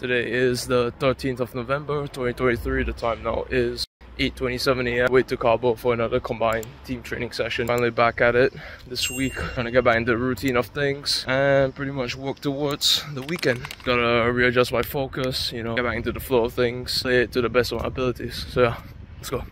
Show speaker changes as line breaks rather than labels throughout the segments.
Today is the 13th of November 2023. The time now is 8.27 a.m. Wait to Cabo for another combined team training session. Finally back at it this week. Trying to get back into the routine of things and pretty much work towards the weekend. Gotta readjust my focus, you know, get back into the flow of things, play it to the best of my abilities. So yeah, let's go.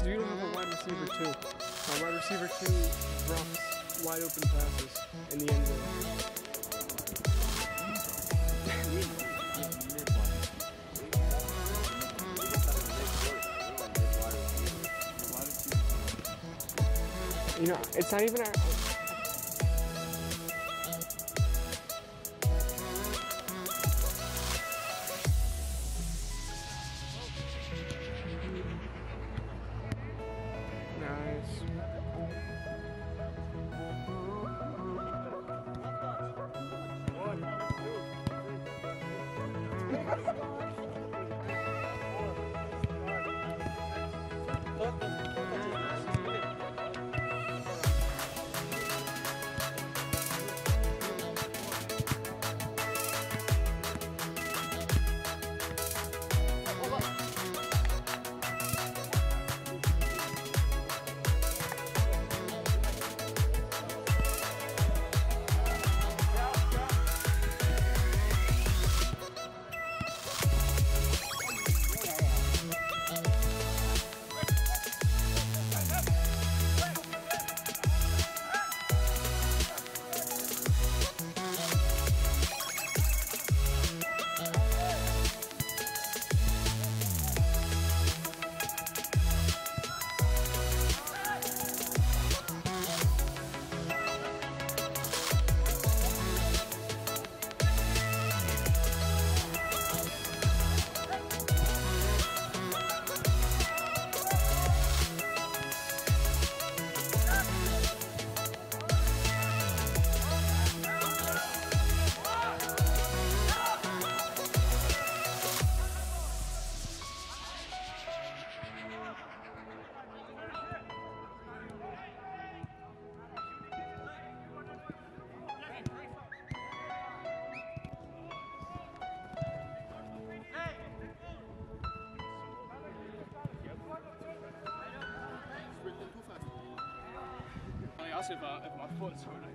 Because you don't have a wide receiver too. My wide receiver two drops wide open passes in the end zone. You know, it's not even our.
Også if, uh, if my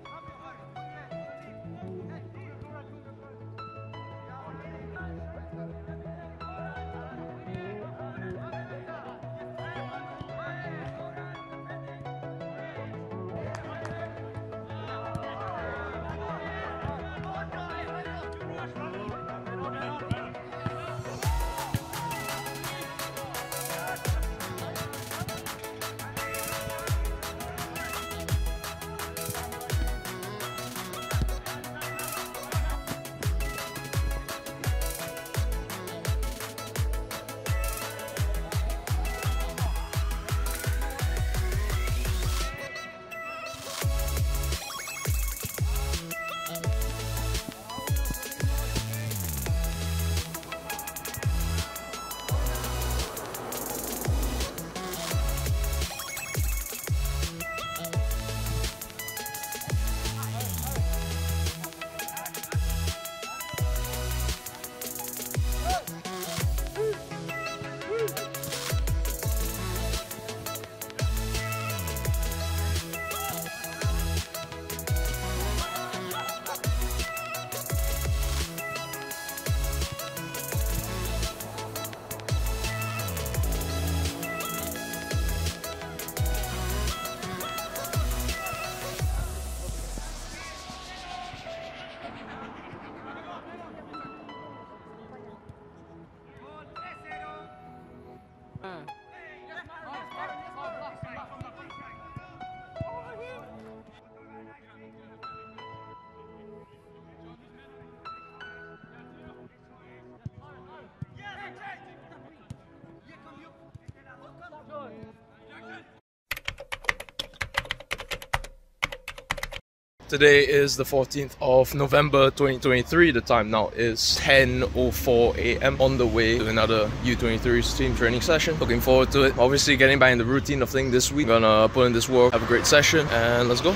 Today is the 14th of November 2023. The time now is 10.04 a.m. on the way to another U23 team training session. Looking forward to it. Obviously getting back in the routine of things this week. Gonna put in this work, have a great session, and let's go.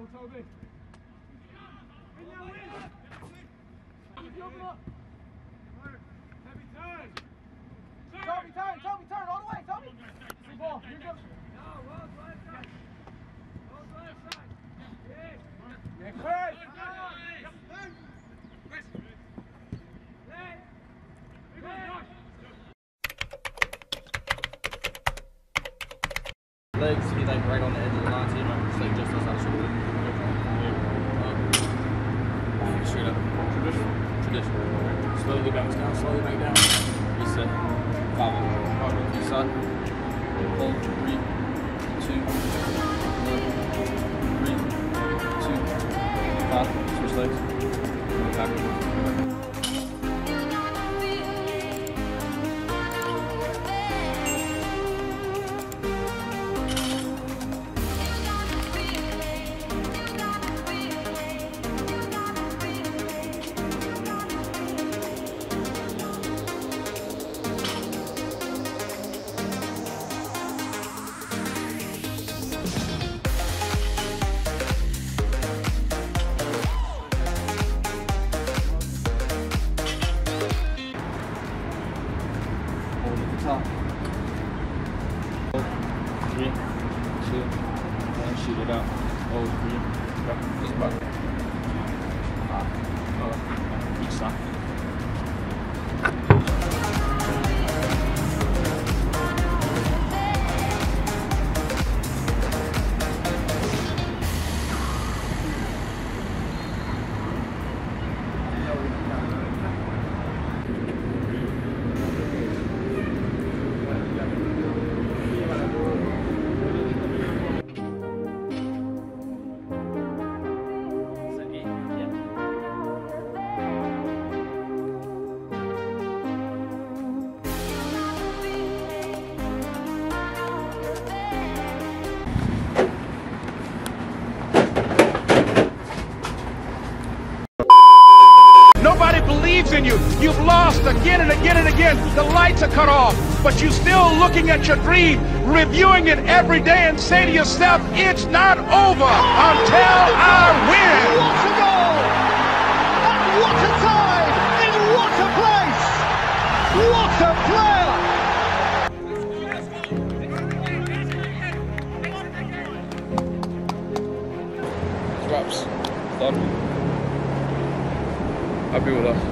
Oh, Toby. Toby, turn, Toby, turn all the way, Toby. Ball. You're good. Yeah, Chris.
legs to be like right on the edge of the line, so you don't
like just as shoulder. Traditional. Traditional. Slowly bounce down, slowly back down. Reset. Follow. Follow. Reset. Hold. Three. Two. Shoot it out. Hold. Three. Go. Just back. Five. Four. Each.
Again. The lights are cut off, but you're still looking at your dream, reviewing it every day, and say to yourself, it's not over until I win.
What a goal! And what a time! In what a place! What a player!
Wraps. Done. Happy with that. Take that.